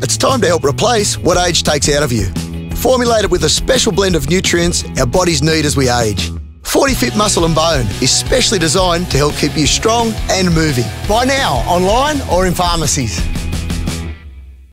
It's time to help replace what age takes out of you. Formulated with a special blend of nutrients our bodies need as we age. FortiFit Muscle and Bone is specially designed to help keep you strong and moving. Buy now, online or in pharmacies.